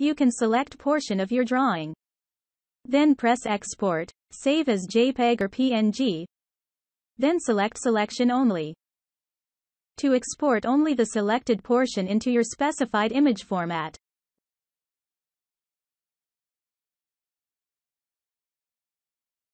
You can select portion of your drawing. Then press Export. Save as JPEG or PNG. Then select Selection Only. To export only the selected portion into your specified image format.